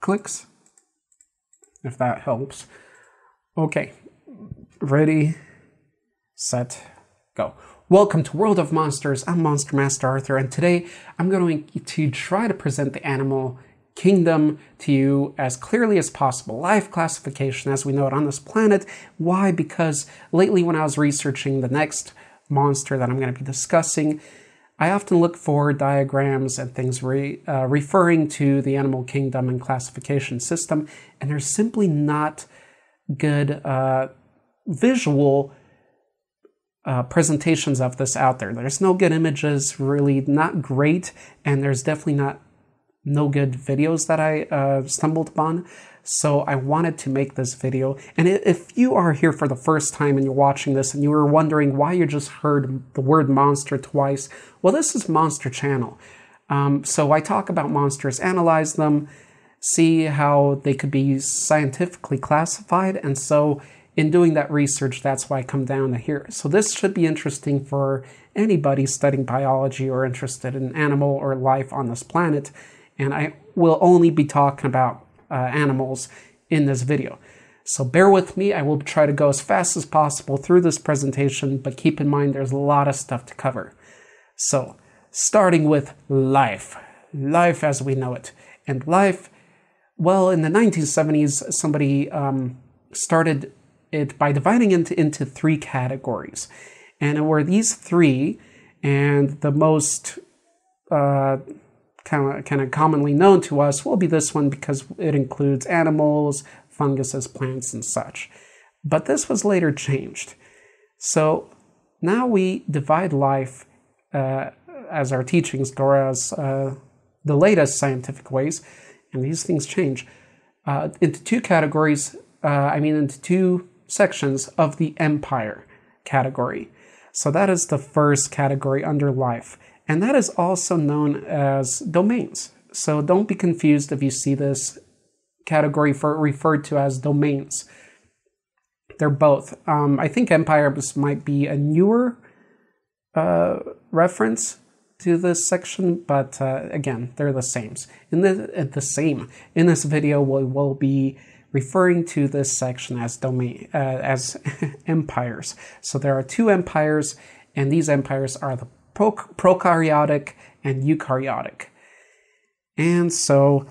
clicks, if that helps. Okay, ready, set, go. Welcome to World of Monsters. I'm Monster Master Arthur, and today I'm going to try to present the animal kingdom to you as clearly as possible. Life classification as we know it on this planet. Why? Because lately, when I was researching the next monster that I'm going to be discussing, I often look for diagrams and things re, uh, referring to the animal kingdom and classification system, and there's simply not good uh, visual uh, presentations of this out there. There's no good images, really not great, and there's definitely not no good videos that I uh, stumbled upon. So I wanted to make this video. And if you are here for the first time and you're watching this and you were wondering why you just heard the word monster twice, well, this is Monster Channel. Um, so I talk about monsters, analyze them, see how they could be scientifically classified. And so in doing that research, that's why I come down to here. So this should be interesting for anybody studying biology or interested in animal or life on this planet. And I will only be talking about uh, animals in this video. So bear with me, I will try to go as fast as possible through this presentation, but keep in mind there's a lot of stuff to cover. So, starting with life. Life as we know it. And life, well, in the 1970s, somebody um, started it by dividing it into, three categories. And it were these three, and the most uh, kind of, kind of commonly known to us will be this one because it includes animals, funguses, plants, and such. But this was later changed. So now we divide life uh, as our teachings go as uh, the latest scientific ways, and these things change uh, into two categories. Uh, I mean, into two sections of the empire category. So that is the first category under life. And that is also known as domains. So don't be confused if you see this category for referred to as domains. They're both. Um, I think empires might be a newer uh, reference to this section, but uh, again, they're the same. In the uh, the same in this video, we will be referring to this section as domain uh, as empires. So there are two empires, and these empires are the prokaryotic and eukaryotic. And so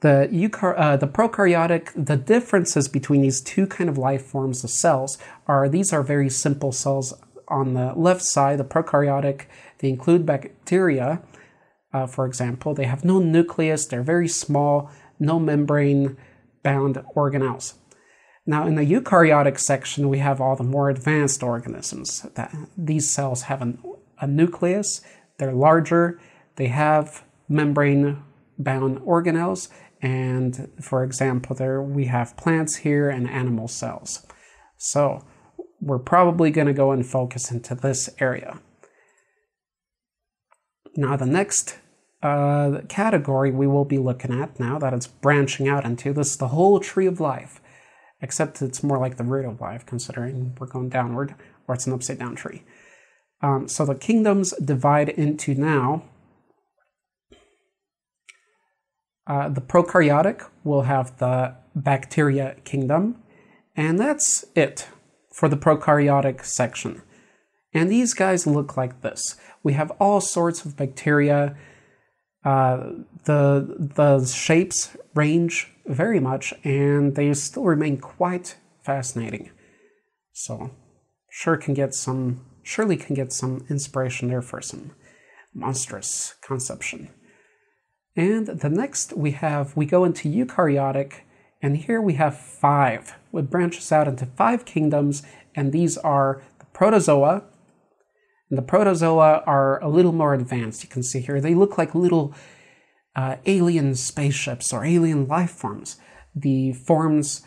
the, eucar- uh, the prokaryotic, the differences between these two kind of life forms of cells are these are very simple cells on the left side, the prokaryotic, they include bacteria, uh, for example. They have no nucleus, they're very small, no membrane bound organelles. Now, in the eukaryotic section, we have all the more advanced organisms. That these cells have an a nucleus. They're larger. They have membrane bound organelles. And for example, there we have plants here and animal cells. So we're probably going to go and focus into this area. Now, the next uh, category we will be looking at now that it's branching out into this is the whole tree of life, except it's more like the root of life, considering we're going downward, or it's an upside down tree. Um, so the kingdoms divide into now uh, the prokaryotic will have the bacteria kingdom, and that's it for the prokaryotic section. And these guys look like this. We have all sorts of bacteria. Uh, the the shapes range very much, and they still remain quite fascinating. So, sure can get some surely can get some inspiration there for some monstrous conception. And the next we have, we go into eukaryotic, and here we have five. It branches out into five kingdoms, and these are the protozoa. And the protozoa are a little more advanced. You can see here, they look like little uh, alien spaceships or alien life forms. The forms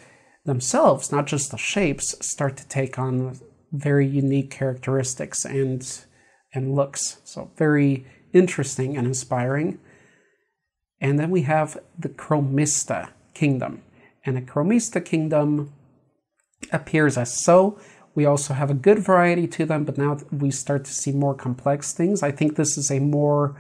themselves, not just the shapes, start to take on very unique characteristics and and looks. So very interesting and inspiring. And then we have the Chromista kingdom. And the Chromista kingdom appears as so. We also have a good variety to them, but now we start to see more complex things. I think this is a more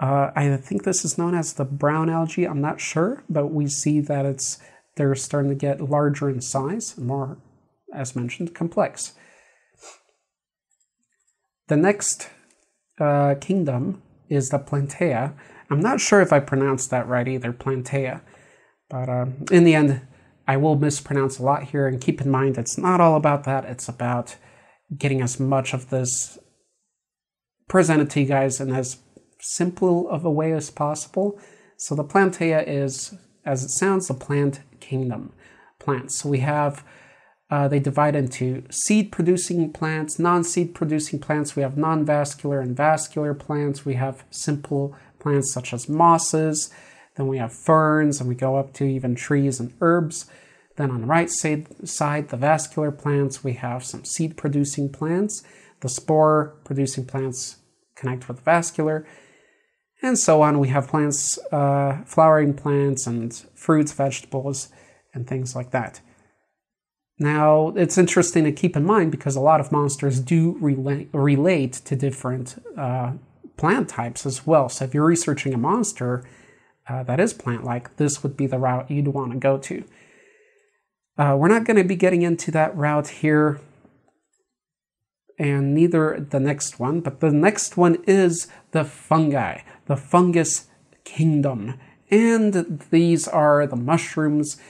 Uh, I think this is known as the brown algae. I'm not sure, but we see that it's they're starting to get larger in size, more, as mentioned, complex. The next uh, kingdom is the Plantaea. I'm not sure if I pronounced that right either, Plantaea. But uh, in the end, I will mispronounce a lot here. And keep in mind, it's not all about that. It's about getting as much of this presented to you guys in as simple of a way as possible. So the Plantaea is, as it sounds, the plant kingdom plants. So we have, uh, they divide into seed producing plants, non seed producing plants. We have non vascular and vascular plants. We have simple plants such as mosses. Then we have ferns, and we go up to even trees and herbs. Then on the right side, the vascular plants, we have some seed producing plants. The spore producing plants connect with vascular and so on. We have plants, uh, flowering plants, and fruits, vegetables, and things like that. Now, it's interesting to keep in mind because a lot of monsters do relate, relate to different uh, plant types as well. So, if you're researching a monster uh, that is plant like, this would be the route you'd want to go to. Uh, we're not going to be getting into that route here and neither the next one, but the next one is the fungi, the fungus kingdom. And these are the mushrooms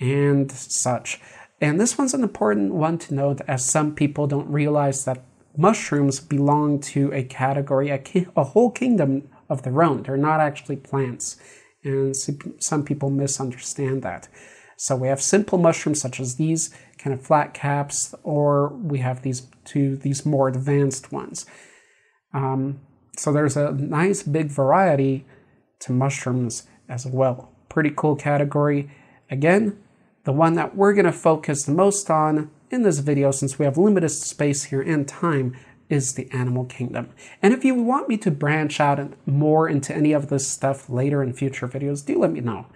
and such. And this one's an important one to note as some people don't realize that mushrooms belong to a category, a, ki- a whole kingdom of their own. They're not actually plants. And some people misunderstand that. So we have simple mushrooms such as these kind of flat caps, or we have these two, these more advanced ones. Um, so there's a nice big variety to mushrooms as well. Pretty cool category. Again, the one that we're going to focus the most on in this video, since we have limited space here and time, is the animal kingdom. And if you want me to branch out more into any of this stuff later in future videos, do let me know.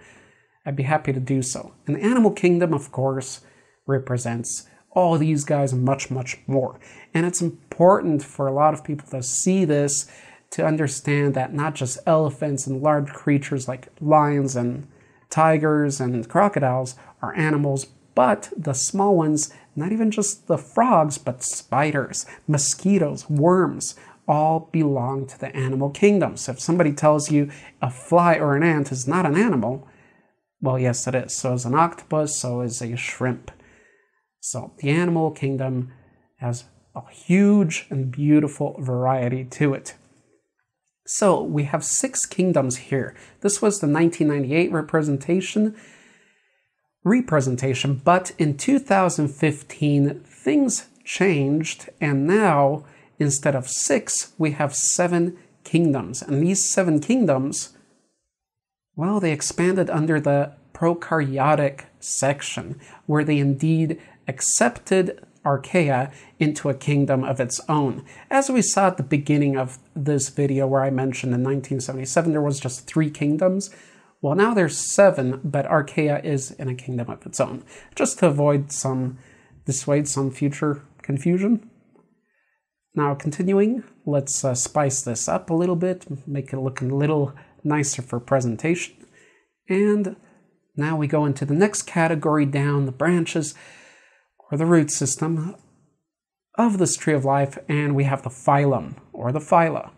I'd be happy to do so. And the animal kingdom, of course, represents all these guys much, much more. And it's important for a lot of people to see this to understand that not just elephants and large creatures like lions and tigers and crocodiles are animals, but the small ones, not even just the frogs, but spiders, mosquitoes, worms, all belong to the animal kingdom. So if somebody tells you a fly or an ant is not an animal, well, yes, it is. So is an octopus, so is a shrimp. So the animal kingdom has a huge and beautiful variety to it. So we have six kingdoms here. This was the 1998 representation, representation, but in 2015 things changed, and now instead of six, we have seven kingdoms, and these seven kingdoms well, they expanded under the prokaryotic section, where they indeed accepted Archaea into a kingdom of its own. As we saw at the beginning of this video, where I mentioned in 1977 there was just three kingdoms. Well, now there's seven, but Archaea is in a kingdom of its own, just to avoid some dissuade some future confusion. Now, continuing, let's uh, spice this up a little bit, make it look a little nicer for presentation. And now we go into the next category down the branches or the root system of this tree of life, and we have the phylum or the phyla.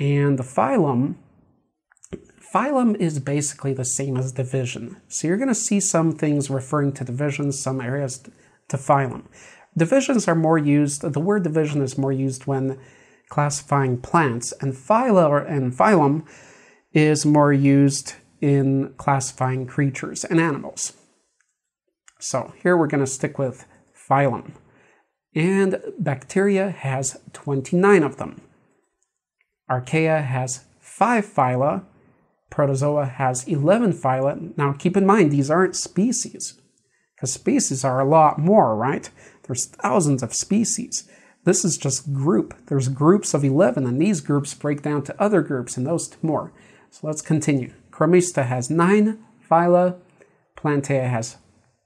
And the phylum, phylum is basically the same as division. So you're going to see some things referring to divisions, some areas to phylum. Divisions are more used, the word division is more used when classifying plants, and phyla and phylum is more used in classifying creatures and animals. So here we're going to stick with phylum. And bacteria has 29 of them. Archaea has 5 phyla. Protozoa has 11 phyla. Now keep in mind, these aren't species, because species are a lot more, right? There's thousands of species. This is just group. There's groups of 11, and these groups break down to other groups, and those to more. So let's continue. Chromista has 9 phyla, Plantaea has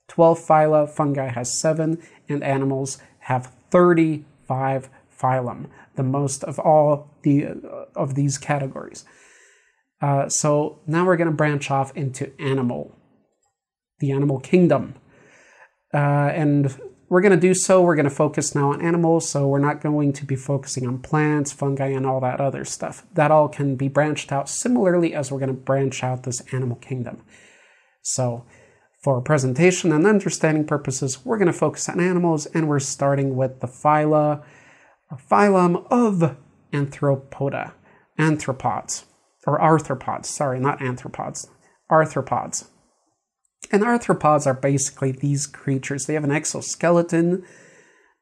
12 phyla, fungi has 7, and animals have 35 phylum, the most of all the, uh, of these categories. Uh, so now we're going to branch off into animal, the animal kingdom. Uh, and we're going to do so. We're going to focus now on animals, so we're not going to be focusing on plants, fungi, and all that other stuff. That all can be branched out similarly as we're going to branch out this animal kingdom. So, for presentation and understanding purposes, we're going to focus on animals, and we're starting with the phyla, phylum of Anthropoda, arthropods, or arthropods, sorry, not arthropods, arthropods. And arthropods are basically these creatures. They have an exoskeleton.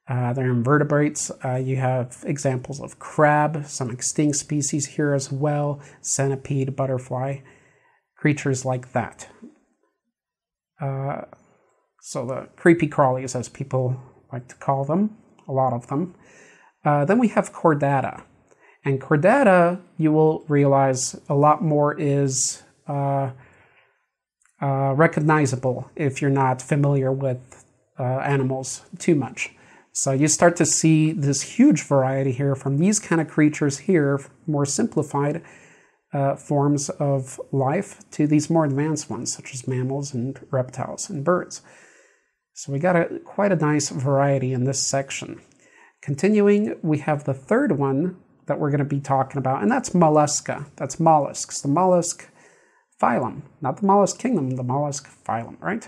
Uh, they're invertebrates. Uh, you have examples of crab, some extinct species here as well, centipede, butterfly, creatures like that. Uh, so the creepy crawlies, as people like to call them, a lot of them. Uh, then we have chordata. And chordata, you will realize a lot more is uh, uh, recognizable if you're not familiar with uh, animals too much. So you start to see this huge variety here from these kind of creatures here, more simplified uh, forms of life, to these more advanced ones, such as mammals and reptiles and birds. So we got a, quite a nice variety in this section. Continuing, we have the third one that we're going to be talking about, and that's mollusca. That's mollusks. The mollusk phylum, not the mollusk kingdom, the mollusk phylum, right?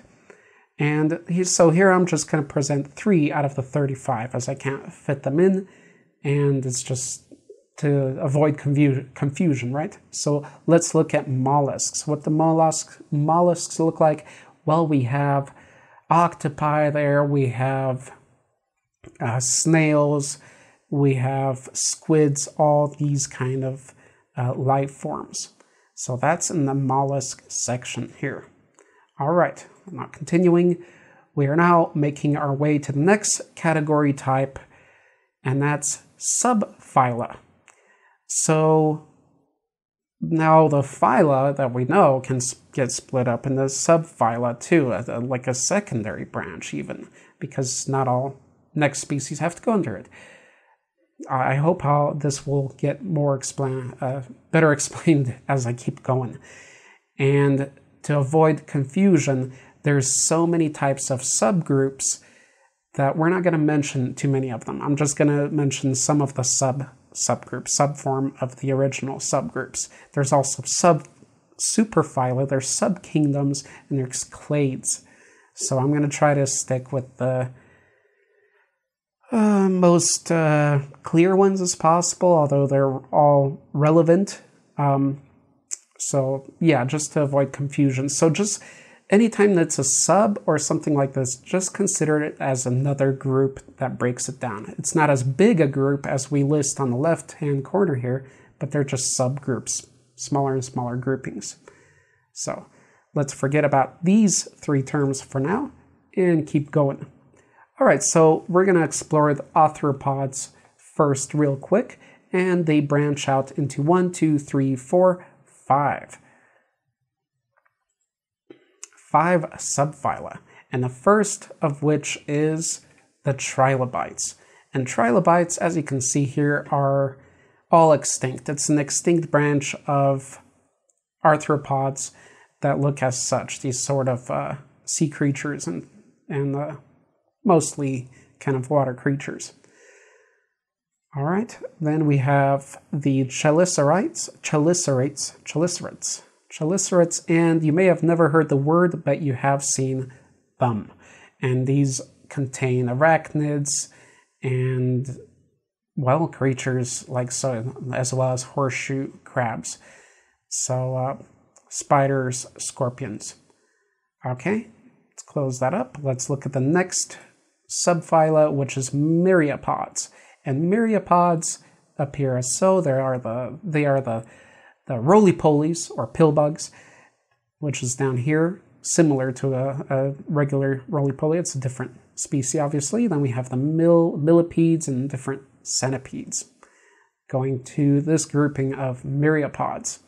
And so here I'm just going to present three out of the 35 as I can't fit them in, and it's just to avoid confu- confusion, right? So let's look at mollusks. What the mollusks mollusks look like? Well, we have octopi there, we have uh, snails, we have squids, all these kind of uh, life forms. So that's in the mollusk section here. All right, not continuing. We are now making our way to the next category type, and that's subphyla. So now the phyla that we know can get split up into subphyla too, like a secondary branch even, because not all next species have to go under it. I hope how this will get more explain, uh, better explained as I keep going. And to avoid confusion, there's so many types of subgroups that we're not going to mention too many of them. I'm just going to mention some of the sub subgroups, subform of the original subgroups. There's also sub superphyla, there's subkingdoms, and there's clades. So I'm going to try to stick with the uh, most uh, clear ones as possible, although they're all relevant. Um, so, yeah, just to avoid confusion. So, just anytime that's a sub or something like this, just consider it as another group that breaks it down. It's not as big a group as we list on the left hand corner here, but they're just subgroups, smaller and smaller groupings. So, let's forget about these three terms for now and keep going. All right, so we're going to explore the arthropods first, real quick, and they branch out into one, two, three, four, five. Five subphyla, and the first of which is the trilobites. And trilobites, as you can see here, are all extinct. It's an extinct branch of arthropods that look as such, these sort of uh, sea creatures and, and uh, mostly kind of water creatures. All right, then we have the chelicerates, chelicerates, chelicerates, chelicerates, and you may have never heard the word, but you have seen them. And these contain arachnids and, well, creatures like so, as well as horseshoe crabs. So, uh, spiders, scorpions. Okay, let's close that up. Let's look at the next subphyla, which is myriapods. And myriapods appear as so. They are the they are the the roly-polies or pill bugs, which is down here, similar to a, a regular roly-poly. It's a different species, obviously. Then we have the mill, millipedes and different centipedes, going to this grouping of myriapods.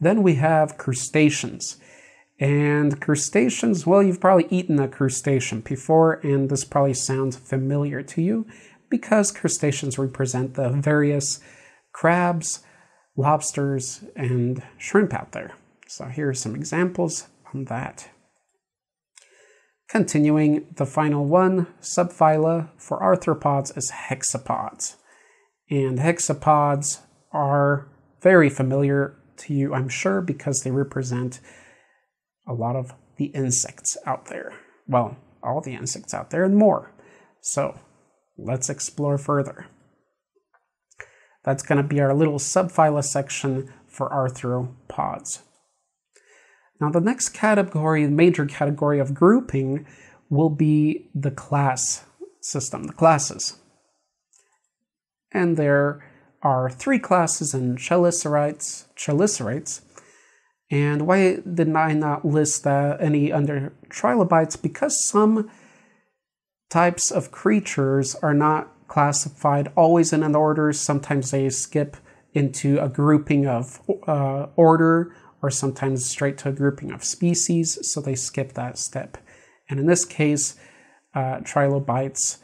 Then we have crustaceans. And crustaceans, well, you've probably eaten a crustacean before, and this probably sounds familiar to you because crustaceans represent the various crabs, lobsters, and shrimp out there. So here are some examples on that. Continuing, the final one, subphyla for arthropods is hexapods. And hexapods are very familiar to you, I'm sure, because they represent a lot of the insects out there. Well, all the insects out there and more. So let's explore further. That's going to be our little subphyla section for arthropods. Now, the next category, major category of grouping, will be the class system, the classes. And there are three classes in chelicerates, chelicerates. And why did I not list any under trilobites? Because some types of creatures are not classified always in an order. Sometimes they skip into a grouping of uh, order or sometimes straight to a grouping of species, so they skip that step. And in this case, uh, trilobites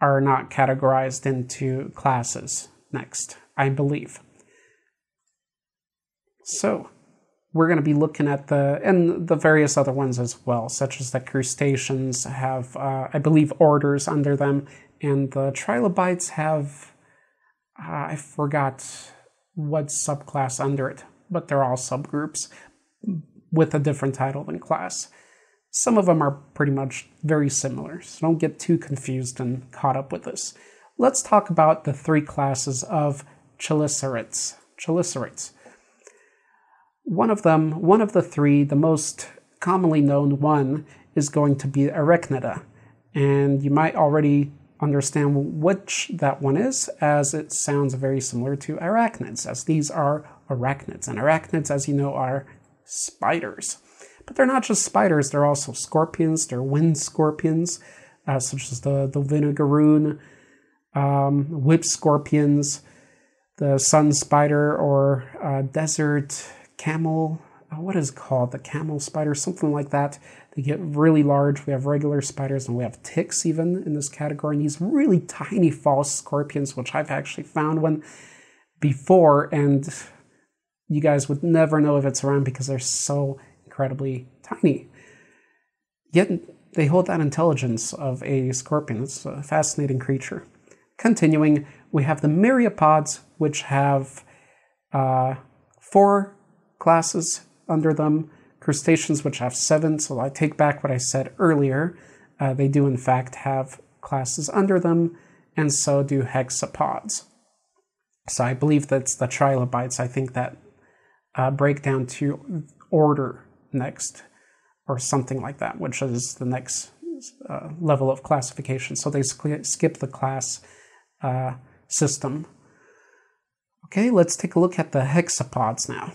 are not categorized into classes next, I believe. So, we're going to be looking at the and the various other ones as well, such as the crustaceans have, uh, I believe, orders under them, and the trilobites have, uh, I forgot what subclass under it, but they're all subgroups with a different title than class. Some of them are pretty much very similar, so don't get too confused and caught up with this. Let's talk about the three classes of chelicerates. Chelicerates. One of them, one of the three, the most commonly known one, is going to be Arachnida. And you might already understand which that one is, as it sounds very similar to arachnids, as these are arachnids. And arachnids, as you know, are spiders. But they're not just spiders, they're also scorpions, they're wind scorpions, uh, such as the, the vinegaroon, um, whip scorpions, the sun spider, or uh, desert camel, uh, what is called? The camel spider, something like that. They get really large. We have regular spiders and we have ticks even in this category. And these really tiny false scorpions, which I've actually found one before, and you guys would never know if it's around because they're so incredibly tiny. Yet they hold that intelligence of a scorpion. It's a fascinating creature. Continuing, we have the myriapods, which have uh, four classes under them, crustaceans, which have seven. So I take back what I said earlier. Uh, they do, in fact, have classes under them, and so do hexapods. So I believe that's the trilobites. I think that uh, break down to order next, or something like that, which is the next uh, level of classification. So they skip the class uh, system. Okay, let's take a look at the hexapods now.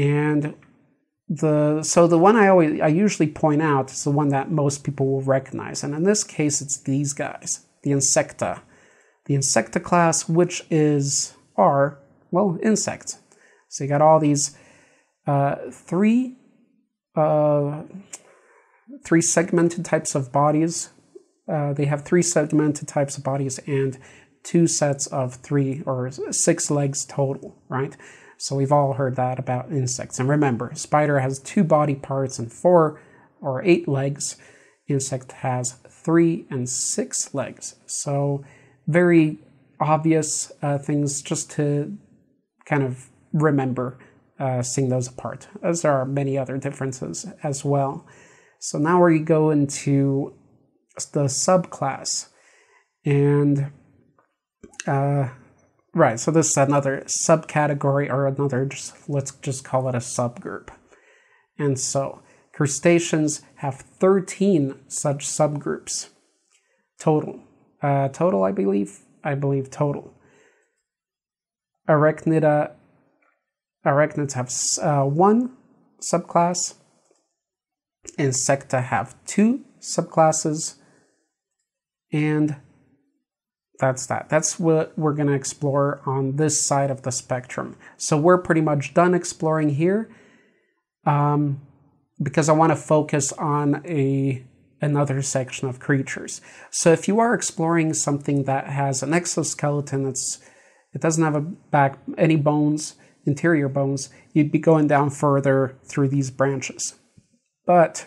And the so the one I always I usually point out is the one that most people will recognize, and in this case, it's these guys, the Insecta, the Insecta class, which is are well insects. So you got all these uh, three uh, three segmented types of bodies. Uh, they have three segmented types of bodies and two sets of three or six legs total, right? So we've all heard that about insects. And remember, spider has two body parts and four or eight legs. Insect has three and six legs. So very obvious uh, things just to kind of remember uh, seeing those apart, as there are many other differences as well. So now we go into the subclass. And uh, Right, so this is another subcategory or another, just, let's just call it a subgroup. And so crustaceans have 13 such subgroups total. Uh, total, I believe. I believe total. Arachnida, arachnids have uh, one subclass. Insecta have two subclasses. And that's that. That's what we're going to explore on this side of the spectrum. So we're pretty much done exploring here um, because I want to focus on a another section of creatures. So if you are exploring something that has an exoskeleton, it's it doesn't have a back any bones, interior bones, you'd be going down further through these branches. But,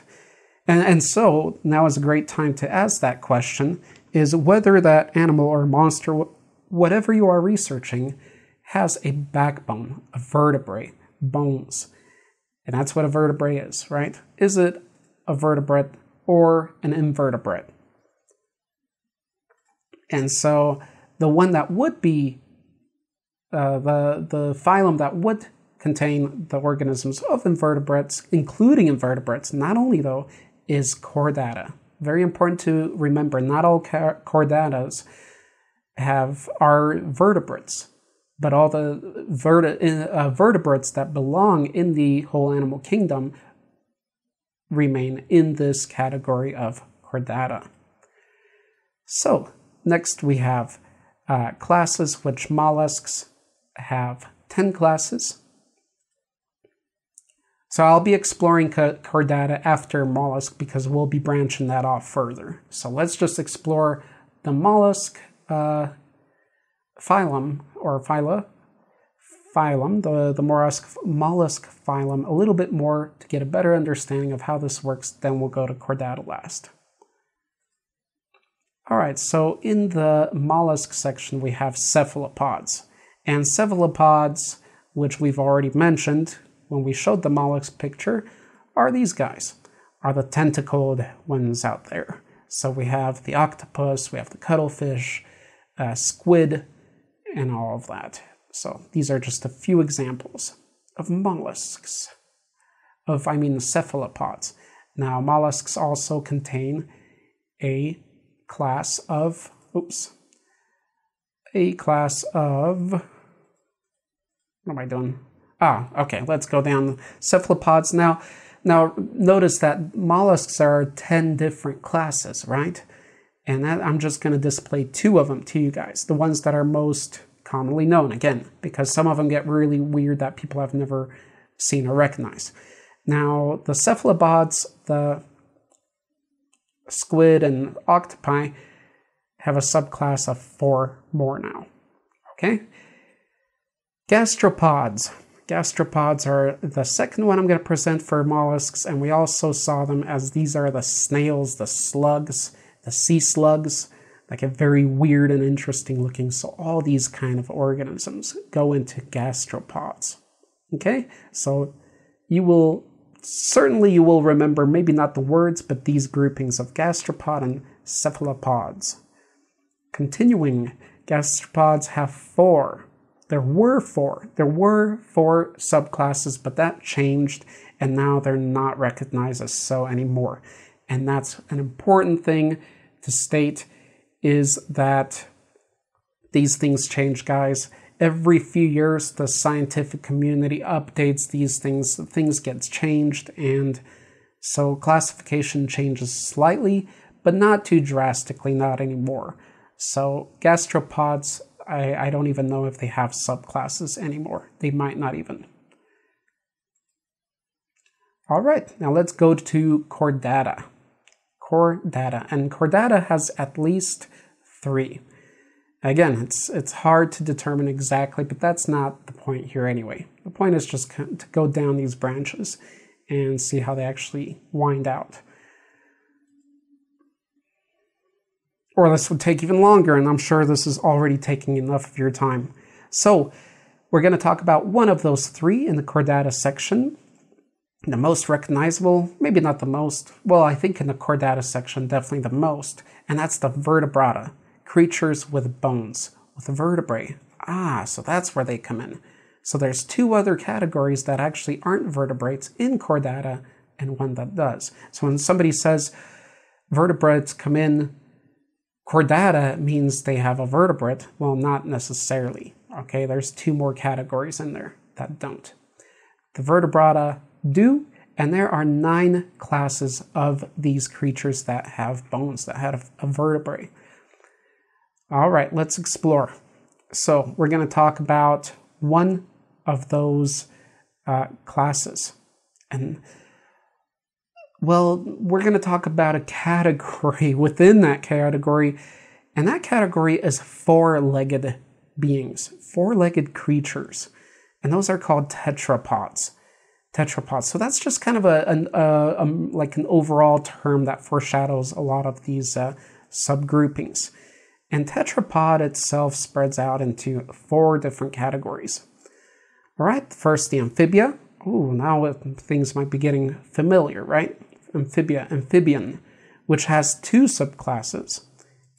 and, and so now is a great time to ask that question is whether that animal or monster, whatever you are researching, has a backbone, a vertebrae, bones. And that's what a vertebrae is, right? Is it a vertebrate or an invertebrate? And so the one that would be uh, the, the phylum that would contain the organisms of invertebrates, including invertebrates, not only though, is chordata. Very important to remember, not all chordatas have are vertebrates, but all the verte- uh, vertebrates that belong in the whole animal kingdom remain in this category of chordata. So, next we have uh, classes which mollusks have 10 classes. So I'll be exploring chordata after mollusk because we'll be branching that off further. So let's just explore the mollusk uh, phylum or phyla, phylum, the, the mollusk, mollusk phylum, a little bit more to get a better understanding of how this works. Then we'll go to chordata last. All right, so in the mollusk section, we have cephalopods. And cephalopods, which we've already mentioned when we showed the mollusk picture, are these guys, are the tentacled ones out there. So we have the octopus, we have the cuttlefish, uh, squid, and all of that. So these are just a few examples of mollusks, of, I mean, cephalopods. Now, mollusks also contain a class of, oops, a class of, what am I doing? Ah, okay, let's go down cephalopods. Now, now notice that mollusks are 10 different classes, right? And that, I'm just going to display two of them to you guys, the ones that are most commonly known, again, because some of them get really weird that people have never seen or recognized. Now, the cephalopods, the squid and octopi have a subclass of four more now. Okay? Gastropods. Gastropods are the second one I'm going to present for mollusks, and we also saw them as these are the snails, the slugs, the sea slugs, like a very weird and interesting looking. So all these kind of organisms go into gastropods. Okay? So you will certainly you will remember maybe not the words, but these groupings of gastropod and cephalopods. Continuing, gastropods have four. There were four. There were four subclasses, but that changed, and now they're not recognized as so anymore. And that's an important thing to state is that these things change, guys every few years the scientific community updates these things things gets changed and so classification changes slightly but not too drastically not anymore so gastropods I, I don't even know if they have subclasses anymore they might not even all right now let's go to chordata chordata and chordata has at least three Again, it's it's hard to determine exactly, but that's not the point here anyway. The point is just to go down these branches and see how they actually wind out. Or this would take even longer, and I'm sure this is already taking enough of your time. So, we're going to talk about one of those three in the chordata section. The most recognizable, maybe not the most, well, I think in the chordata section, definitely the most, and that's the vertebrata creatures with bones, with vertebrae. Ah, so that's where they come in. So there's two other categories that actually aren't vertebrates in chordata and one that does. So when somebody says vertebrates come in, chordata means they have a vertebrate. Well, not necessarily. Okay, there's two more categories in there that don't. The vertebrata do, and there are nine classes of these creatures that have bones, that have a vertebrae. All right, let's explore. So we're going to talk about one of those uh, classes. And well, we're going to talk about a category within that category, and that category is four legged beings, four legged creatures. and those are called tetrapods. Tetrapods. So that's just kind of a, an, uh, um, like an overall term that foreshadows a lot of these uh, subgroupings. And tetrapod itself spreads out into four different categories. All right, first the amphibia. Oh, now things might be getting familiar, right? Amphibia, amphibian, which has two subclasses.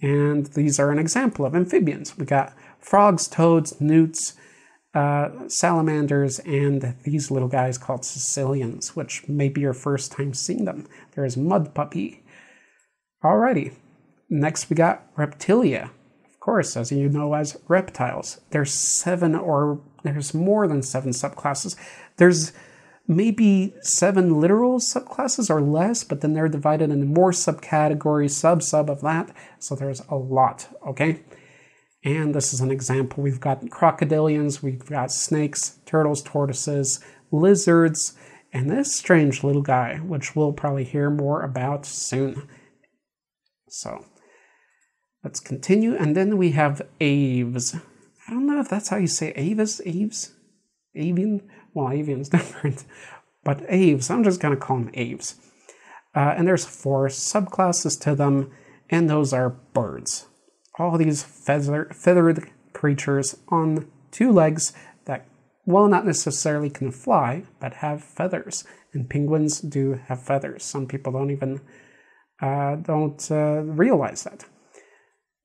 And these are an example of amphibians. We got frogs, toads, newts, uh, salamanders, and these little guys called Caecilians, which may be your first time seeing them. There's mud puppy. Alrighty, next we got reptilia. Of course, as you know, as reptiles. There's seven or there's more than seven subclasses. There's maybe seven literal subclasses or less, but then they're divided into more subcategories, sub sub of that. So there's a lot, okay? And this is an example. We've got crocodilians, we've got snakes, turtles, tortoises, lizards, and this strange little guy, which we'll probably hear more about soon. So let's continue. And then we have aves. I don't know if that's how you say aves, aves, avian. Well, avian's different, but aves. I'm just gonna call them aves. Uh, and there's four subclasses to them, and those are birds. All these feather, feathered creatures on two legs that, well, not necessarily can fly, but have feathers. And penguins do have feathers. Some people don't even uh, don't uh, realize that.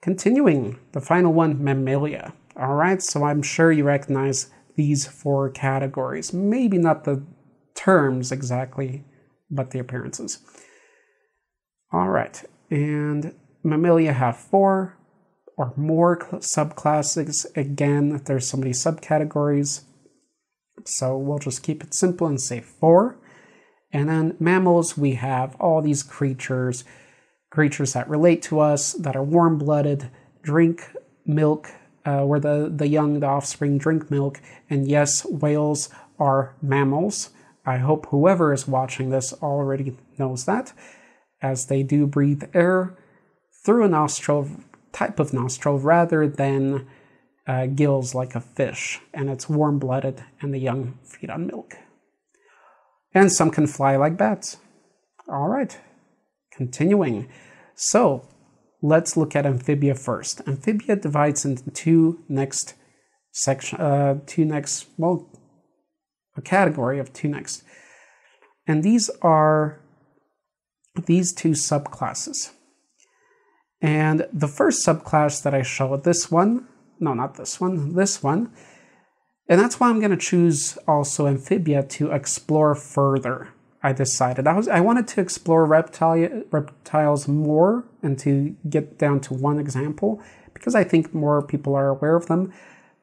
Continuing, the final one, mammalia. All right, so I'm sure you recognize these four categories. Maybe not the terms exactly, but the appearances. All right, and mammalia have four or more subclasses. Again, there's so many subcategories, so we'll just keep it simple and say four. And then mammals, we have all these creatures, creatures that relate to us, that are warm blooded, drink milk, uh, where the, the young, the offspring drink milk. And yes, whales are mammals. I hope whoever is watching this already knows that, as they do breathe air through a nostril, type of nostril, rather than uh, gills like a fish. And it's warm blooded, and the young feed on milk and some can fly like bats. All right, continuing. So let's look at amphibia first. Amphibia divides into two next section, uh, two next, well, a category of two next. And these are these two subclasses. And the first subclass that I showed, this one, no, not this one, this one, and that's why I'm going to choose also amphibia to explore further. I decided I was I wanted to explore reptile, reptiles more and to get down to one example because I think more people are aware of them.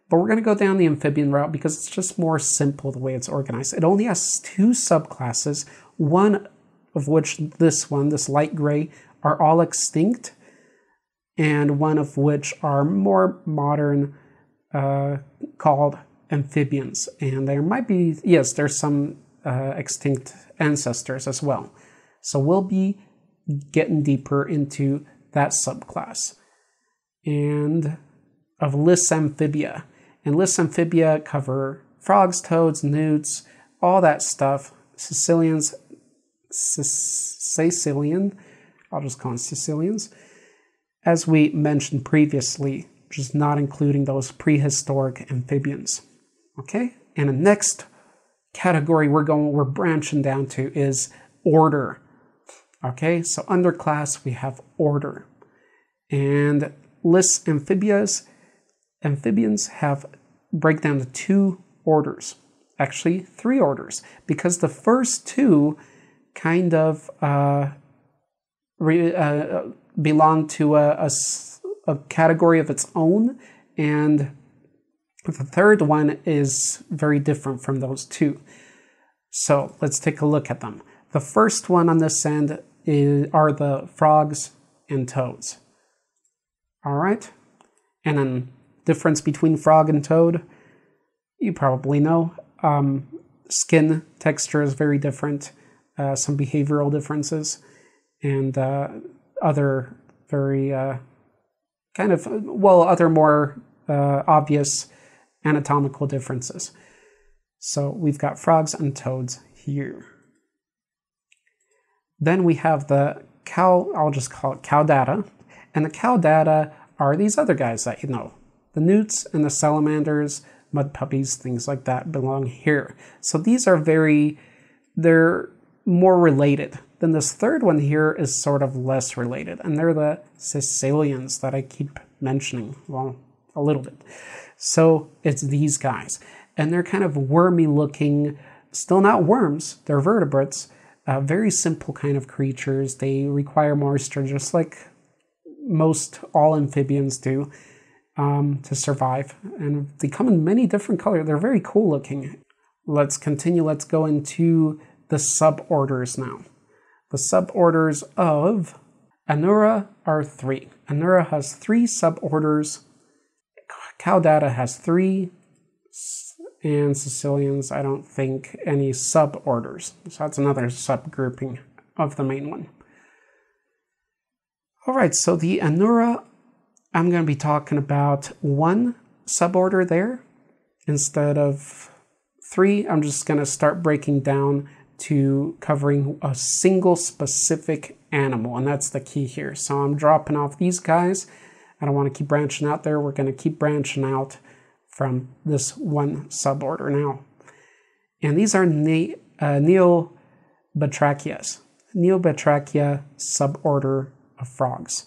But we're going to go down the amphibian route because it's just more simple the way it's organized. It only has two subclasses, one of which this one, this light gray, are all extinct, and one of which are more modern, uh, called amphibians, and there might be, yes, there's some uh, extinct ancestors as well. So we'll be getting deeper into that subclass. And of Lissamphibia. And Lissamphibia cover frogs, toads, newts, all that stuff. Sicilians, Sicilian, I'll just call them Caecilians. As we mentioned previously, just not including those prehistoric amphibians. Okay, and the next category we're going, we're branching down to is order. Okay, so under class we have order, and lists amphibians. Amphibians have break down to two orders, actually three orders, because the first two kind of uh, re, uh, belong to a, a, a category of its own, and the third one is very different from those two. So let's take a look at them. The first one on this end is, are the frogs and toads. All right. And then difference between frog and toad, you probably know. Um, skin texture is very different, uh, some behavioral differences, and uh, other very uh, kind of, well, other more uh, obvious anatomical differences. So we've got frogs and toads here. Then we have the cow, I'll just call it Caudata. And the Caudata are these other guys that you know. The newts and the salamanders, mud puppies, things like that belong here. So these are very, they're more related. Then this third one here is sort of less related, and they're the Caecilians that I keep mentioning, well, a little bit. So it's these guys, and they're kind of wormy looking, still not worms, they're vertebrates, uh, very simple kind of creatures. They require moisture just like most all amphibians do um, to survive. And they come in many different colors. They're very cool looking. Let's continue. Let's go into the suborders now. The suborders of Anura are three. Anura has three suborders. Caudata has three. And Caecilians, I don't think any suborders. So that's another subgrouping of the main one. All right, so the Anura I'm going to be talking about one suborder there instead of three. I'm just going to start breaking down to covering a single specific animal, and that's the key here. So I'm dropping off these guys. I don't want to keep branching out there. We're going to keep branching out from this one suborder now. And these are ne- uh, Neobatrachias, Neobatrachia suborder of frogs.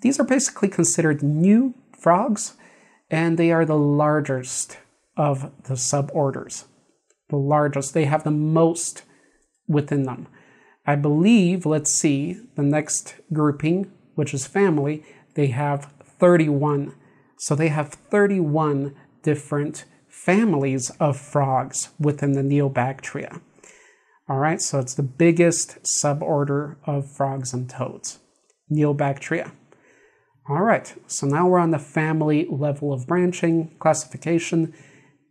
These are basically considered new frogs, and they are the largest of the suborders. The largest. They have the most within them. I believe, let's see, the next grouping, which is family, they have 31. So they have 31 different families of frogs within the Neobactria. All right, so it's the biggest suborder of frogs and toads, Neobactria. All right, so now we're on the family level of branching classification.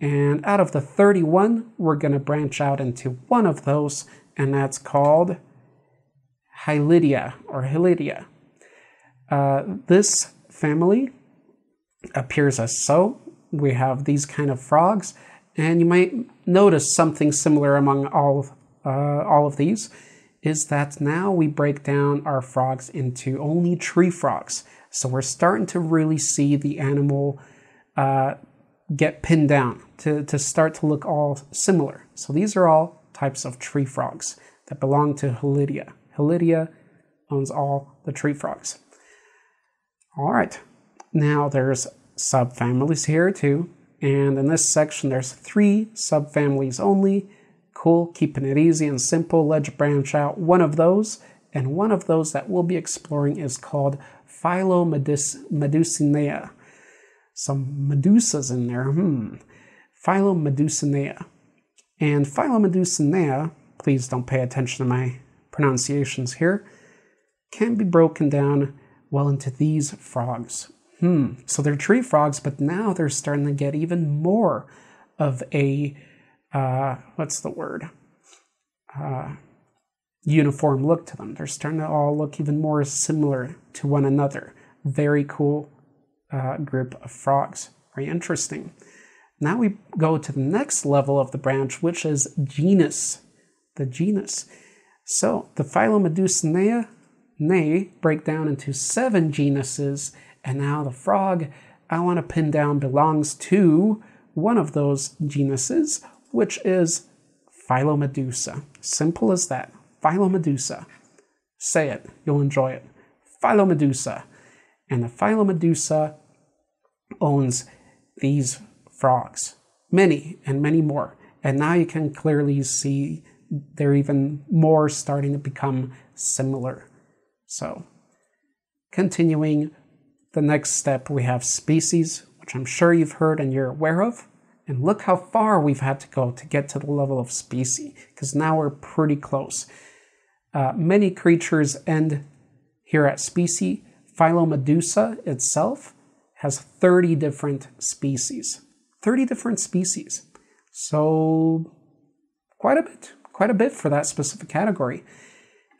And out of the 31, we're going to branch out into one of those, and that's called Hylidia or Hylidia. Uh, this family appears as so. We have these kind of frogs, and you might notice something similar among all, uh, all of these is that now we break down our frogs into only tree frogs. So we're starting to really see the animal uh, get pinned down to, to start to look all similar. So these are all types of tree frogs that belong to Hylidia. Hylidia owns all the tree frogs. All right, now there's subfamilies here too. And in this section, there's three subfamilies only. Cool, keeping it easy and simple. Let's branch out one of those. And one of those that we'll be exploring is called Phyllomedusinae. Some medusas in there. Hmm. Phyllomedusinae. And Phyllomedusinae, please don't pay attention to my pronunciations here, can be broken down well into these frogs. Hmm. So they're tree frogs, but now they're starting to get even more of a uh, what's the word? Uh, uniform look to them. They're starting to all look even more similar to one another. Very cool uh, group of frogs. Very interesting. Now we go to the next level of the branch, which is genus. The genus. So the Phyllomedusinae nay break down into seven genuses, and now the frog I want to pin down belongs to one of those genuses, which is Phyllomedusa. Simple as that. Phyllomedusa. Say it, you'll enjoy it. Phyllomedusa. And the Phyllomedusa owns these frogs, many and many more. And now you can clearly see they're even more starting to become similar. So, continuing, the next step we have species, which I'm sure you've heard and you're aware of. And look how far we've had to go to get to the level of species, because now we're pretty close. Uh, many creatures end here at species. Phyllomedusa itself has 30 different species. 30 different species. So, quite a bit, quite a bit for that specific category.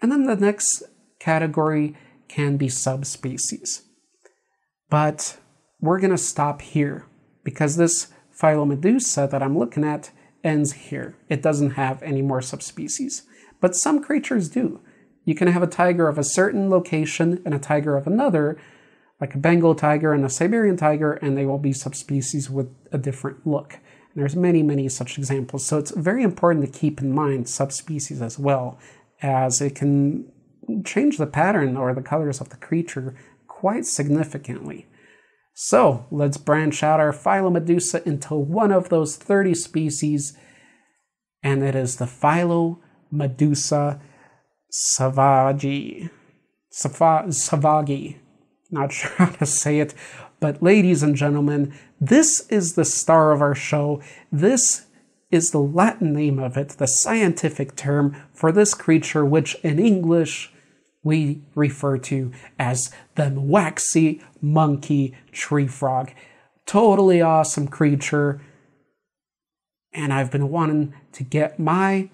And then the next category can be subspecies. But we're going to stop here because this Phyllomedusa that I'm looking at ends here. It doesn't have any more subspecies. But some creatures do. You can have a tiger of a certain location and a tiger of another, like a Bengal tiger and a Siberian tiger, and they will be subspecies with a different look. And there's many, many such examples. So it's very important to keep in mind subspecies as well, as it can change the pattern or the colors of the creature quite significantly. So let's branch out our Phyllomedusa into one of those 30 species, and it is the Phyllomedusa sauvagii. Sauvagii. Not sure how to say it, but ladies and gentlemen, this is the star of our show. This is the Latin name of it, the scientific term for this creature, which in English we refer to as the waxy monkey tree frog. Totally awesome creature. And I've been wanting to get my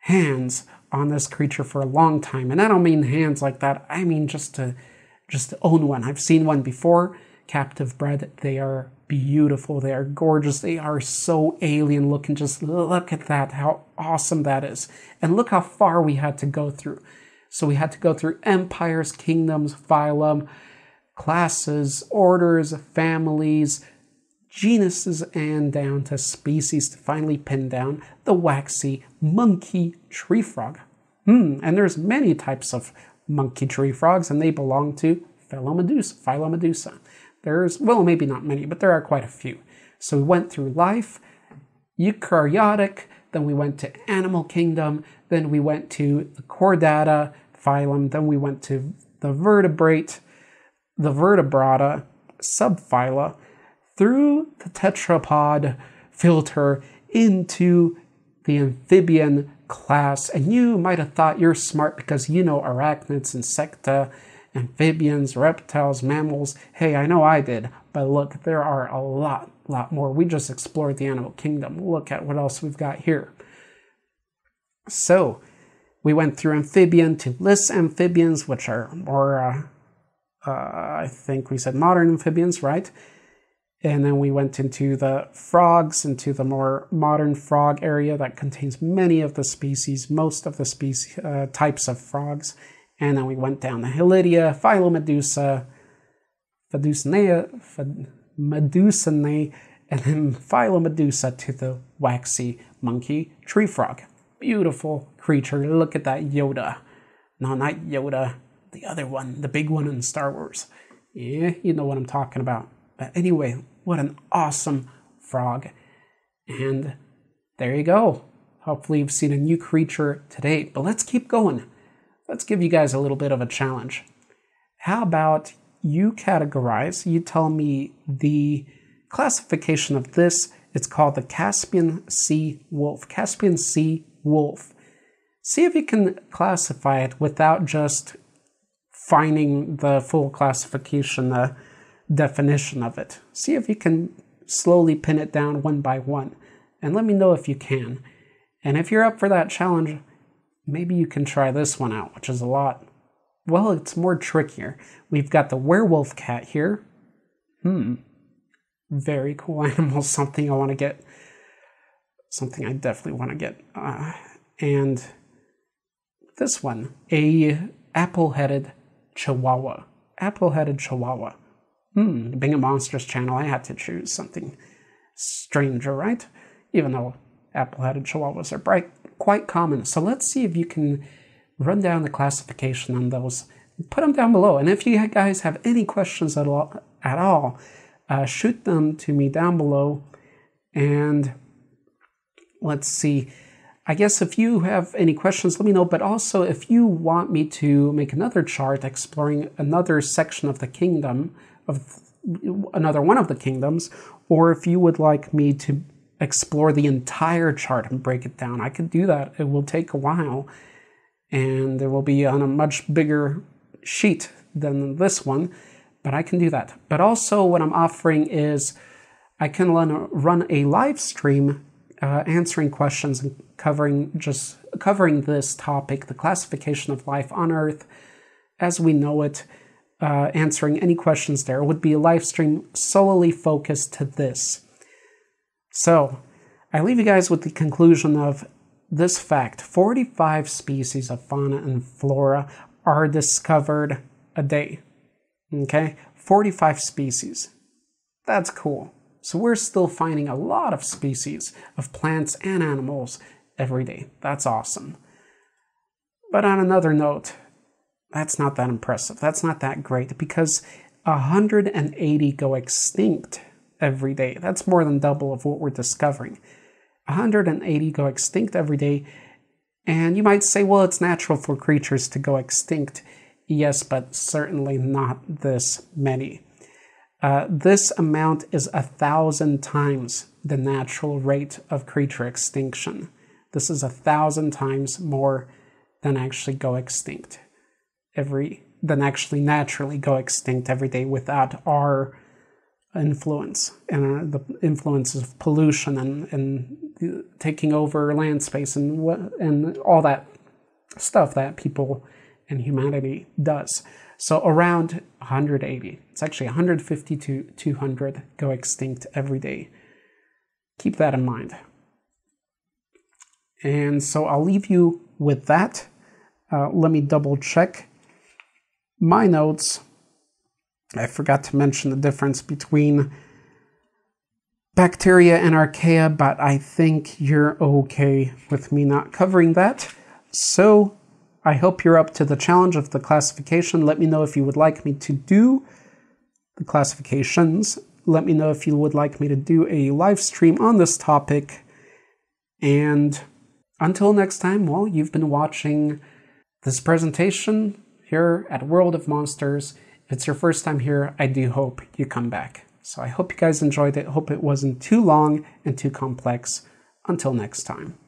hands on this creature for a long time. And I don't mean hands like that. I mean just to just to own one. I've seen one before, captive bred. They are beautiful. They are gorgeous. They are so alien looking. Just look at that, how awesome that is. And look how far we had to go through. So we had to go through empires, kingdoms, phylum, classes, orders, families, genuses, and down to species to finally pin down the waxy monkey tree frog. Hmm, and there's many types of monkey tree frogs, and they belong to Phyllomedusa. Phyllomedusa. There's, well, maybe not many, but there are quite a few. So we went through life, eukaryotic, then we went to animal kingdom, then we went to the chordata phylum, then we went to the vertebrate, the vertebrata, subphyla, through the tetrapod filter into the amphibian class. And you might have thought you're smart because you know arachnids, insecta, amphibians, reptiles, mammals. Hey, I know I did, but look, there are a lot, lot more. We just explored the animal kingdom. Look at what else we've got here. So, we went through amphibian to Lissamphibians, which are more, uh, uh, I think we said modern amphibians, right? And then we went into the frogs, into the more modern frog area that contains many of the species, most of the species uh, types of frogs. And then we went down the Helidia, Phyllomedusa, Medusanea, Medusanae, and then Phyllomedusa to the waxy monkey tree frog. Beautiful creature. Look at that Yoda. No, not Yoda. The other one, the big one in Star Wars. Yeah, you know what I'm talking about. But anyway, what an awesome frog. And there you go. Hopefully, you've seen a new creature today. But let's keep going. Let's give you guys a little bit of a challenge. How about you categorize, you tell me the classification of this. It's called the Caspian Sea Wolf. Caspian Sea Wolf. See if you can classify it without just finding the full classification, the definition of it. See if you can slowly pin it down one by one. And let me know if you can. And if you're up for that challenge, maybe you can try this one out, which is a lot. Well, it's more trickier. We've got the werewolf cat here. Hmm. Very cool animal. Something I want to get. Something I definitely want to get. Uh, and this one, a apple-headed chihuahua. Apple-headed chihuahua. Hmm. Being a monsters channel, I had to choose something stranger, right? Even though apple-headed chihuahuas are bright quite common. So let's see if you can run down the classification on those. Put them down below. And if you guys have any questions at all, at all uh, shoot them to me down below. And let's see. I guess if you have any questions, let me know. But also, if you want me to make another chart exploring another section of the kingdom, of another one of the kingdoms, or if you would like me to explore the entire chart and break it down. I could do that. It will take a while and it will be on a much bigger sheet than this one, but I can do that. But also, what I'm offering is I can run a live stream uh, answering questions and covering just covering this topic, the classification of life on Earth as we know it. Uh, answering any questions there it would be a live stream solely focused to this. So, I leave you guys with the conclusion of this fact 45 species of fauna and flora are discovered a day. Okay? 45 species. That's cool. So we're still finding a lot of species of plants and animals every day. That's awesome. But on another note, that's not that impressive. That's not that great because 180 go extinct every day. That's more than double of what we're discovering. 180 go extinct every day. And you might say, well, it's natural for creatures to go extinct. Yes, but certainly not this many. Uh, this amount is a thousand times the natural rate of creature extinction. This is a thousand times more than actually go extinct every than actually naturally go extinct every day without our influence and uh, the influences of pollution and, and taking over land space and and all that stuff that people and humanity does. So around 180. It's actually 150 to 200 go extinct every day. Keep that in mind. And so I'll leave you with that. Uh, let me double check my notes. I forgot to mention the difference between bacteria and archaea, but I think you're okay with me not covering that. So I hope you're up to the challenge of the classification. Let me know if you would like me to do the classifications. Let me know if you would like me to do a live stream on this topic. And until next time, well, you've been watching this presentation here at World of Monsters. If it's your first time here, I do hope you come back. So I hope you guys enjoyed it. Hope it wasn't too long and too complex. Until next time.